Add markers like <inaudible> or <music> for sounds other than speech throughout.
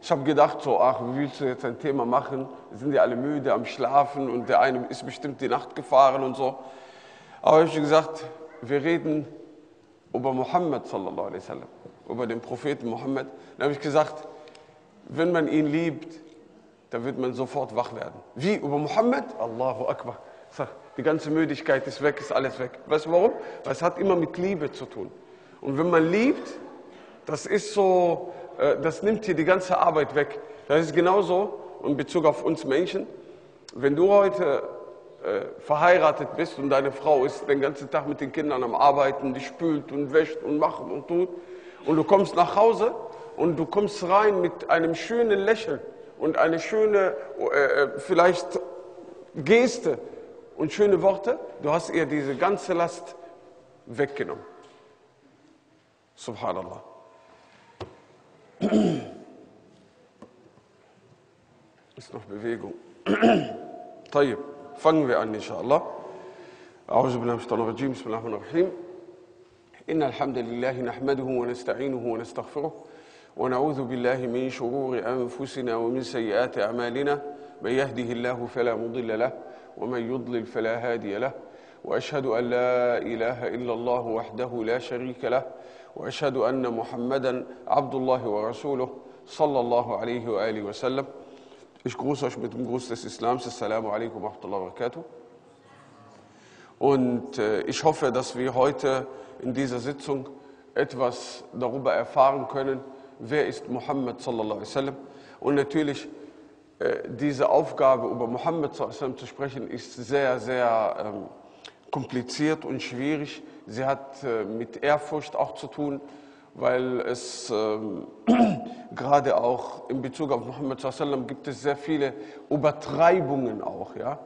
Ich habe gedacht, so, ach, wie willst du jetzt ein Thema machen? Sind die alle müde am Schlafen und der eine ist bestimmt die Nacht gefahren und so. Aber ich habe gesagt, wir reden über Mohammed sallallahu alaihi wasallam, über den Propheten Mohammed. Dann habe ich gesagt, wenn man ihn liebt, dann wird man sofort wach werden. Wie? Über Mohammed? Allahu Akbar. Die ganze Müdigkeit ist weg, ist alles weg. Weißt du warum? Weil es hat immer mit Liebe zu tun. Und wenn man liebt, das ist so, das nimmt hier die ganze Arbeit weg. Das ist genauso in Bezug auf uns Menschen. Wenn du heute äh, verheiratet bist und deine Frau ist den ganzen Tag mit den Kindern am Arbeiten, die spült und wäscht und macht und tut, und du kommst nach Hause und du kommst rein mit einem schönen Lächeln und eine schöne, äh, vielleicht Geste und schöne Worte, du hast ihr diese ganze Last weggenommen. Subhanallah. <coughs> Noch <coughs> Bewegung. طيب fangen wir an, inshallah. أعوذ بالله من الشيطان الرجيم. بسم الله الرحمن الرحيم. إن الحمد لله نحمده ونستعينه ونستغفره ونعوذ بالله من شرور أنفسنا ومن سيئات أعمالنا. من يهده الله فلا مضل له ومن يضلل فلا هادي له. وأشهد أن لا إله إلا الله وحده لا شريك له. وأشهد أن محمدا عبد الله ورسوله صلى الله عليه وآله وسلم Ich grüße euch mit dem Gruß des Islams. Assalamu alaikum wa rahmatullahi wa barakatuh. Und äh, ich hoffe, dass wir heute in dieser Sitzung etwas darüber erfahren können, wer ist Muhammad sallallahu alaihi wasallam. Und natürlich, äh, diese Aufgabe über Muhammad sallallahu alaihi wasallam zu sprechen, ist sehr, sehr ähm, kompliziert und schwierig. Sie hat äh, mit Ehrfurcht auch zu tun, weil es ähm, <clears throat> gerade auch in Bezug auf alaihi wasallam gibt es sehr viele Übertreibungen auch, ja.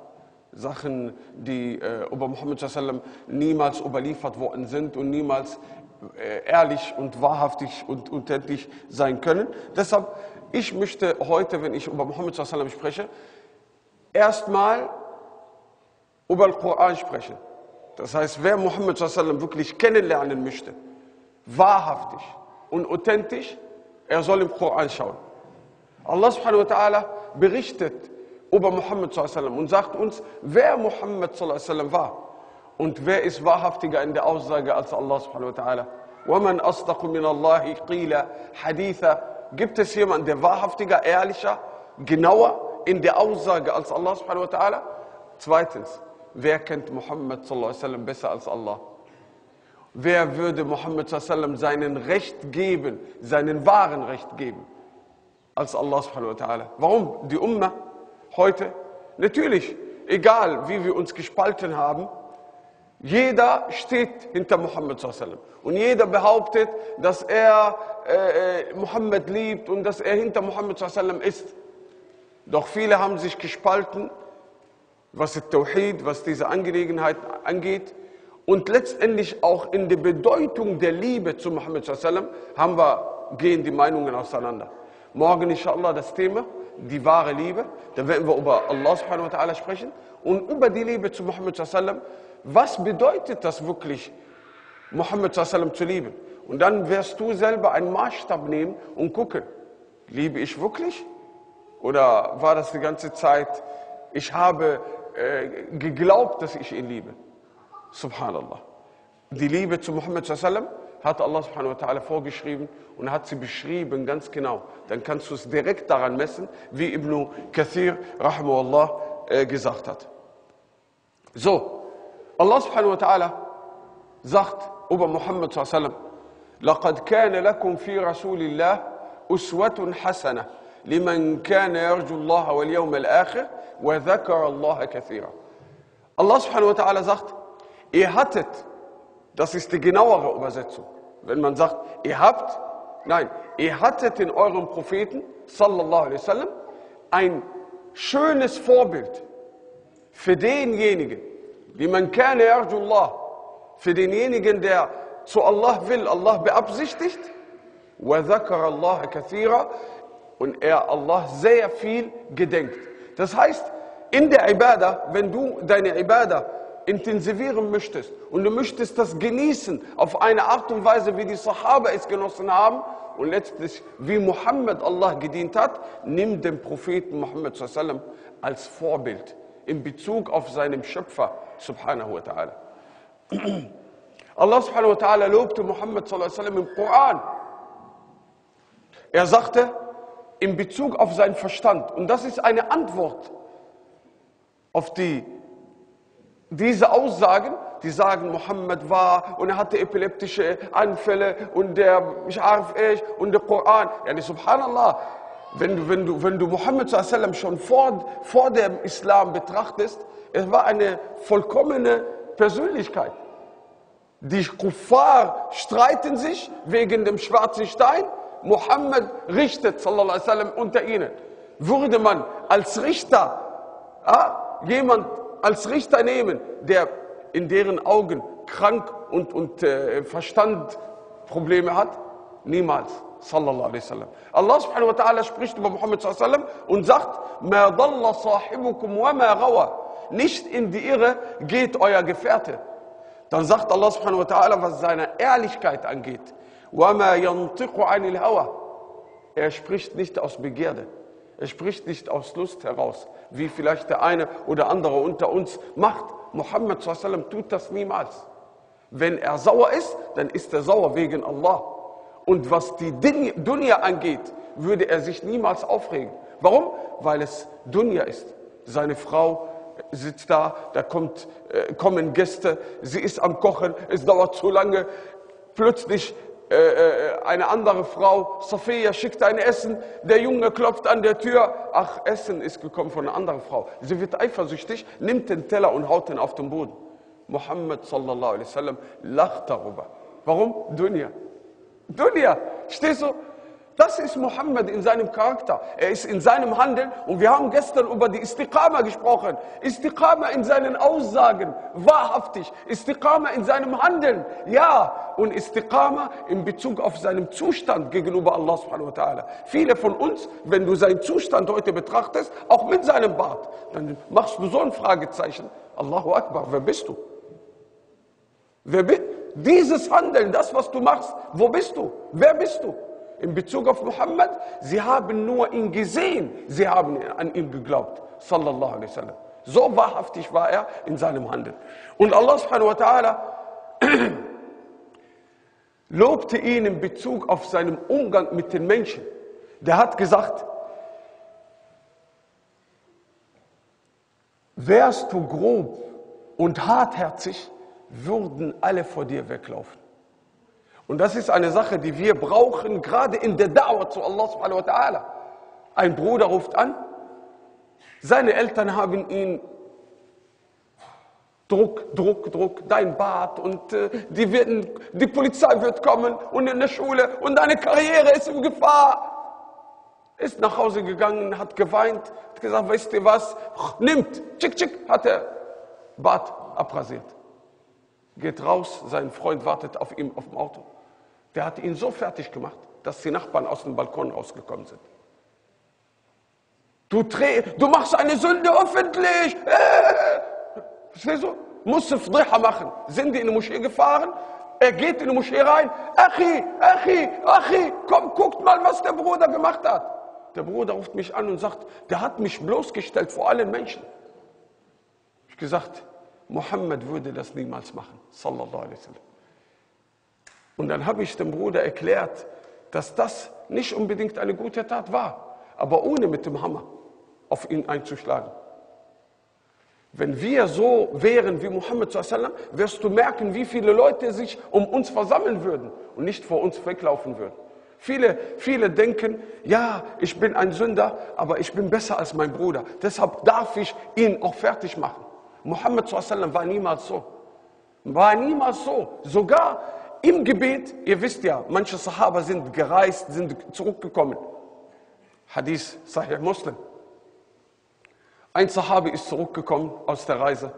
Sachen, die äh, über alaihi wasallam niemals überliefert worden sind und niemals äh, ehrlich und wahrhaftig und authentisch sein können. Deshalb, ich möchte heute, wenn ich über alaihi wasallam spreche, erstmal über den Koran sprechen. Das heißt, wer Muhammad sallallahu alaihi wasallam wirklich kennenlernen möchte, wahrhaftig und authentisch, er soll im Koran schauen. Allah subhanahu wa ta'ala berichtet über Muhammad sallallahu alaihi wasallam und sagt uns, wer Muhammad sallallahu alaihi wasallam war. Und wer ist wahrhaftiger in der Aussage als Allah subhanahu wa ta'ala? وَمَنْ أَصْدَقُ مِنَ اللَّهِ قِيلَ حَدِيثًا Gibt es jemanden, der wahrhaftiger, ehrlicher, genauer in der Aussage als Allah subhanahu wa ta'ala? Zweitens, wer kennt Muhammad wasallam besser als Allah? Wer würde Muhammad wasallam seinen Recht geben, seinen wahren Recht geben, als Allah subhanahu wa ta'ala? Warum? Die Ummah heute? Natürlich, egal wie wir uns gespalten haben, jeder steht hinter Muhammad wasallam. Und jeder behauptet, dass er äh, Muhammad liebt und dass er hinter Muhammad wasallam ist. Doch viele haben sich gespalten, was das Tawhid, was diese Angelegenheit angeht. Und letztendlich auch in der Bedeutung der Liebe zu Muhammad wasallam haben wir, gehen die Meinungen auseinander. Morgen inshallah das Thema, die wahre Liebe. Da werden wir über Allah subhanahu wa ta'ala sprechen und über die Liebe zu Muhammad wasallam was bedeutet das wirklich, Muhammad sallam zu lieben? Und dann wirst du selber einen Maßstab nehmen und gucken, liebe ich wirklich? Oder war das die ganze Zeit, ich habe geglaubt, dass ich ihn liebe? Subhanallah. Die Liebe zu Muhammad sallam hat Allah subhanahu wa ta'ala vorgeschrieben und hat sie beschrieben ganz genau. Dann kannst du es direkt daran messen, wie Ibn Kathir rahmahullah äh, gesagt hat. So, Allah subhanahu wa ta'ala sagt über Muhammad wasallam, لقد كان لكم في رسول الله أسوة حسنة لمن كان يرجو الله واليوم الآخر وذكر الله كثيرا. Subhanahu wa ta'ala sagt, ihr hattet, das ist die genauere Übersetzung, wenn man sagt, ihr habt, nein, ihr hattet in eurem Propheten, sallallahu alaihi wasallam, ein schönes Vorbild für denjenigen, liman kana yarju Allah, für denjenigen, der zu Allah will, Allah beabsichtigt, وَذَكَرَ اللَّهَ كَثِيرًا und er Allah sehr viel gedenkt. Das heißt, in der Ibadah, wenn du deine Ibadah intensivieren möchtest und du möchtest das genießen auf eine Art und Weise, wie die Sahaba es genossen haben und letztlich wie Muhammad Allah gedient hat, nimm den Propheten Muhammad als Vorbild in Bezug auf seinen Schöpfer subhanahu wa ta'ala. <clears throat> Allah subhanahu wa ta'ala lobte Muhammad im Koran. Er sagte in Bezug auf seinen Verstand und das ist eine Antwort auf die diese Aussagen, die sagen, Mohammed war und er hatte epileptische Anfälle und der Scharf ich und der Koran. Ja, subhanallah, wenn du, wenn du, wenn du Mohammed schon vor, vor dem Islam betrachtest, er war eine vollkommene Persönlichkeit. Die Kuffar streiten sich wegen dem schwarzen Stein. Mohammed richtet, sallallahu unter ihnen. Würde man als Richter ja, jemand als Richter nehmen, der in deren Augen krank und, und äh, Verstandprobleme hat? Niemals. Sallallahu. Allah subhanahu wa ta'ala spricht über Muhammad und sagt. Nicht in die Irre geht euer Gefährte. Dann sagt Allah subhanahu wa ta'ala, was seine Ehrlichkeit angeht. Er spricht nicht aus Begierde. Er spricht nicht aus Lust heraus, wie vielleicht der eine oder andere unter uns macht. Muhammad tut das niemals. Wenn er sauer ist, dann ist er sauer wegen Allah. Und was die Dunya angeht, würde er sich niemals aufregen. Warum? Weil es Dunya ist. Seine Frau sitzt da, da kommt, äh, kommen Gäste, sie ist am Kochen, es dauert zu lange. Plötzlich eine andere Frau, Sophia, schickt ein Essen, der Junge klopft an der Tür, ach, Essen ist gekommen von einer anderen Frau. Sie wird eifersüchtig, nimmt den Teller und haut ihn auf den Boden. Muhammad sallallahu alaihi wasallam lacht darüber. Warum? Dunya. Dunya. Stehst du? Das ist Mohammed in seinem Charakter. Er ist in seinem Handeln. Und wir haben gestern über die Istiqama gesprochen. Istiqama in seinen Aussagen, wahrhaftig. Istiqama in seinem Handeln, ja. Und Istiqama in Bezug auf seinen Zustand gegenüber Allah subhanahu wa ta'ala. Viele von uns, wenn du seinen Zustand heute betrachtest, auch mit seinem Bart, dann machst du so ein Fragezeichen. Allahu Akbar, wer bist du? Wer bist Dieses Handeln, das, was du machst, wo bist du? Wer bist du? In Bezug auf Muhammad, sie haben nur ihn gesehen, sie haben an ihn geglaubt. Sallallahu alaihi wasallam. So wahrhaftig war er in seinem Handeln. Und Allah subhanahu wa ta'ala <clears throat> lobte ihn in Bezug auf seinen Umgang mit den Menschen. Der hat gesagt, wärst du grob und hartherzig, würden alle vor dir weglaufen. Und das ist eine Sache, die wir brauchen, gerade in der Dauer zu Allah subhanahu wa ta'ala. Ein Bruder ruft an, seine Eltern haben ihn Druck, Druck, Druck, dein Bart und äh, die, werden, die Polizei wird kommen und in der Schule und deine Karriere ist in Gefahr. Ist nach Hause gegangen, hat geweint, hat gesagt, weißt du was, nimmt, tschick, tschick, hat er Bart abrasiert geht raus, sein Freund wartet auf ihm auf dem Auto. Der hat ihn so fertig gemacht, dass die Nachbarn aus dem Balkon rausgekommen sind. Du, du machst eine Sünde öffentlich. Äh, verstehst du? Musst du Fdiha machen. Sind die in die Moschee gefahren? Er geht in die Moschee rein. Achi, Achi, Achi, komm, guckt mal, was der Bruder gemacht hat. Der Bruder ruft mich an und sagt, der hat mich bloßgestellt vor allen Menschen. Ich gesagt, Mohammed würde das niemals machen. Sallallahu alaihi wasallam. Und dann habe ich dem Bruder erklärt, dass das nicht unbedingt eine gute Tat war, aber ohne mit dem Hammer auf ihn einzuschlagen. Wenn wir so wären wie Muhammad, wirst du merken, wie viele Leute sich um uns versammeln würden und nicht vor uns weglaufen würden. Viele, viele denken, ja, ich bin ein Sünder, aber ich bin besser als mein Bruder. Deshalb darf ich ihn auch fertig machen. Muhammad war niemals so. War niemals so. Sogar im Gebet, ihr wisst ja, manche Sahaba sind gereist, sind zurückgekommen. Hadith Sahih Muslim. Ein Sahabi ist zurückgekommen aus der Reise.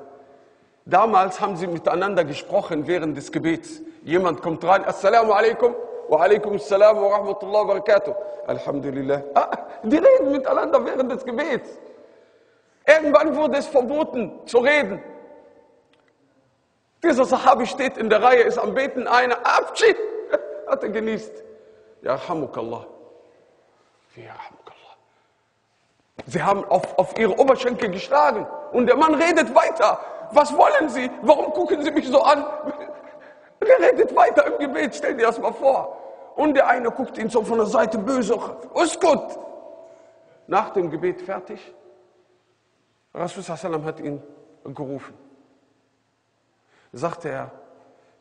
Damals haben sie miteinander gesprochen während des Gebets. Jemand kommt rein, Assalamu alaikum, wa alaikum assalam wa rahmatullahi wa barakatuh. Alhamdulillah. Ah, die reden miteinander während des Gebets. Irgendwann wurde es verboten zu reden. Dieser Sahabi steht in der Reihe, ist am Beten, einer, Abschied, <laughs> hat er genießt. Ja, Hamukallah. Ja, Hamukallah. Sie haben auf, auf ihre Oberschenkel geschlagen und der Mann redet weiter. Was wollen Sie? Warum gucken Sie mich so an? <laughs> Er redet weiter im Gebet, stell dir das mal vor. Und der eine guckt ihn so von der Seite böse. Ist gut. Nach dem Gebet fertig. Rasul hat ihn gerufen. Sagte er,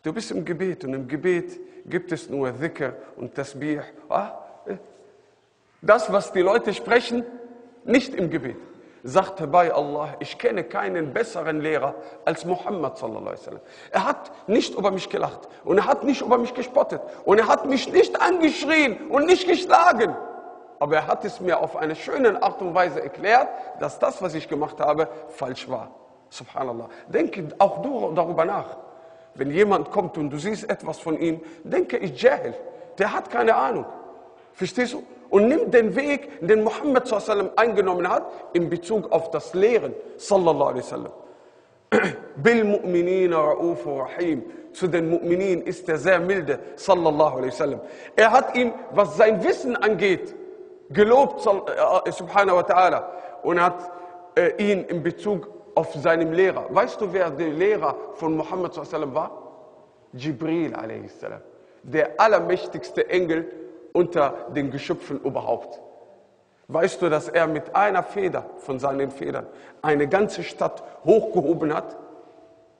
du bist im Gebet und im Gebet gibt es nur Dhikr und Tasbih. Ah, Das, was die Leute sprechen, nicht im Gebet. Sagte bei Allah, ich kenne keinen besseren Lehrer als Muhammad. Er hat nicht über mich gelacht und er hat nicht über mich gespottet und er hat mich nicht angeschrien und nicht geschlagen. Aber er hat es mir auf eine schöne Art und Weise erklärt, dass das, was ich gemacht habe, falsch war. Subhanallah. Denke auch du darüber nach. Wenn jemand kommt und du siehst etwas von ihm, denke ich Jahil. Der hat keine Ahnung. Verstehst du? Und nimm den Weg, den Muhammad sallam eingenommen hat, in Bezug auf das Lehren, sallallahu alaihi wasallam. <clears throat> Bil Mu'minina Ra'ufu Rahim. Zu den Mu'minin ist er sehr milde, sallallahu alaihi wasallam. Er hat ihm, was sein Wissen angeht, gelobt, äh, subhanahu wa ta'ala, und hat äh, ihn in Bezug auf seinen Lehrer. Weißt du, wer der Lehrer von Muhammad war? Jibril a.s. Der allermächtigste Engel unter den Geschöpfen überhaupt. Weißt du, dass er mit einer Feder von seinen Federn eine ganze Stadt hochgehoben hat?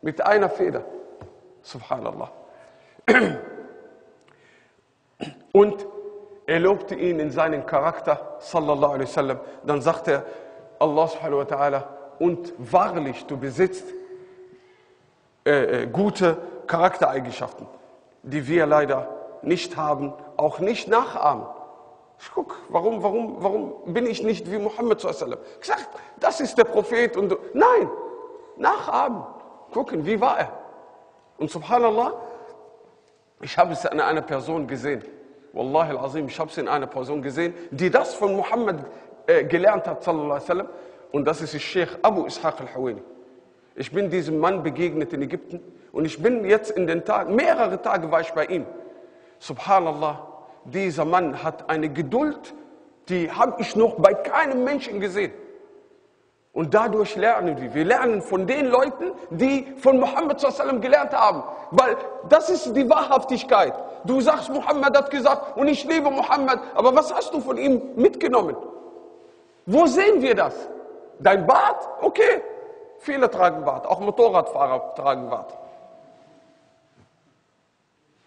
Mit einer Feder. Subhanallah. <clears throat> Und er lobte ihn in seinen Charakter, sallallahu alaihi wasallam. Dann sagte er, Allah subhanahu wa ta'ala, und wahrlich, du besitzt äh, äh, gute Charaktereigenschaften, die wir leider nicht haben, auch nicht nachahmen. Ich guck, warum, warum, warum bin ich nicht wie Muhammad sallam? Gesagt, das ist der Prophet und du, nein, nachahmen, gucken, wie war er? Und subhanallah, ich habe es an einer Person gesehen. Wallahi al-Azim, ich habe es in einer Person gesehen, die das von Muhammad äh, gelernt hat, sallallahu alaihi wasallam. Und das ist Sheikh Abu Ishaq al-Hawini. Ich bin diesem Mann begegnet in Ägypten und ich bin jetzt in den Tagen, mehrere Tage war ich bei ihm. Subhanallah, dieser Mann hat eine Geduld, die habe ich noch bei keinem Menschen gesehen. Und dadurch lernen wir. Wir lernen von den Leuten, die von Muhammad sallam gelernt haben. Weil das ist die Wahrhaftigkeit. Du sagst, Muhammad hat gesagt und ich liebe Muhammad. Aber was hast du von ihm mitgenommen? Wo sehen wir das? Dein Bart? Okay. Viele tragen Bart. Auch Motorradfahrer tragen Bart.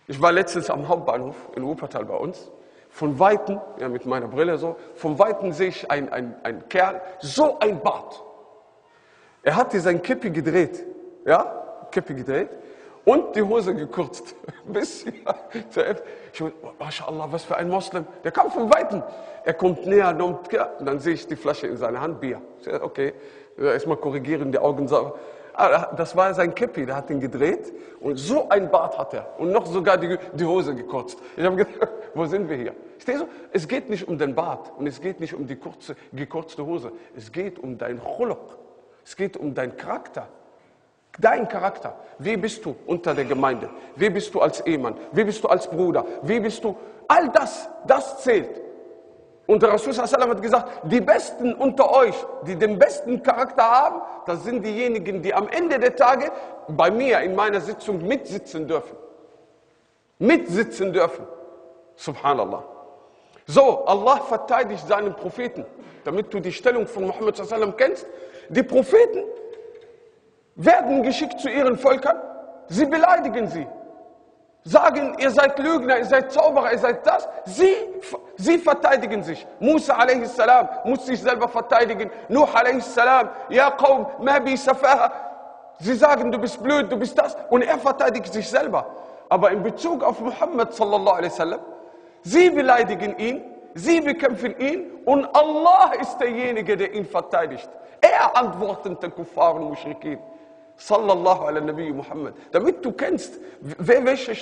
Ich war letztens am Hauptbahnhof in Wuppertal bei uns. Von Weitem, ja mit meiner Brille so, von Weitem sehe ich einen ein Kerl, so ein Bart. Er hat sein Kippi gedreht, ja, Kippi gedreht und die Hose gekürzt. <laughs> Bis ja, ich meine, MashaAllah, was für ein Moslem. Der kam von Weitem. Er kommt näher, und dann sehe ich die Flasche in seiner Hand, Bier. Ich sage, okay, erstmal korrigieren, die Augen sauber. Ah, das war sein Käppi, der hat ihn gedreht und so ein Bart hat er und noch sogar die, die Hose gekotzt. Ich habe gedacht, <laughs> wo sind wir hier? Stehst du? Es geht nicht um den Bart und es geht nicht um die kurze, gekürzte Hose. Es geht um dein Chuluk. Es geht um deinen Charakter. Dein Charakter. Wie bist du unter der Gemeinde? Wie bist du als Ehemann? Wie bist du als Bruder? Wie bist du? All das, das zählt. Und der Rasul hat gesagt, die Besten unter euch, die den besten Charakter haben, das sind diejenigen, die am Ende der Tage bei mir in meiner Sitzung mitsitzen dürfen. Mitsitzen dürfen. Subhanallah. So, Allah verteidigt seinen Propheten, damit du die Stellung von Muhammad kennst. Die Propheten werden geschickt zu ihren Völkern, sie beleidigen sie sagen, ihr seid Lügner, ihr seid Zauberer, ihr seid das. Sie, sie verteidigen sich. Musa a.s. muss sich selber verteidigen. Nuh a.s. Ja, Qawm, ma bi safaha. Sie sagen, du bist blöd, du bist das. Und er verteidigt sich selber. Aber in Bezug auf Muhammad sallallahu alaihi wasallam, sie beleidigen ihn, sie bekämpfen ihn und Allah ist derjenige, der ihn verteidigt. Er antwortet den Kuffar und Mushrikin. Sallallahu ala Nabi Muhammad. Damit du kennst, wer welche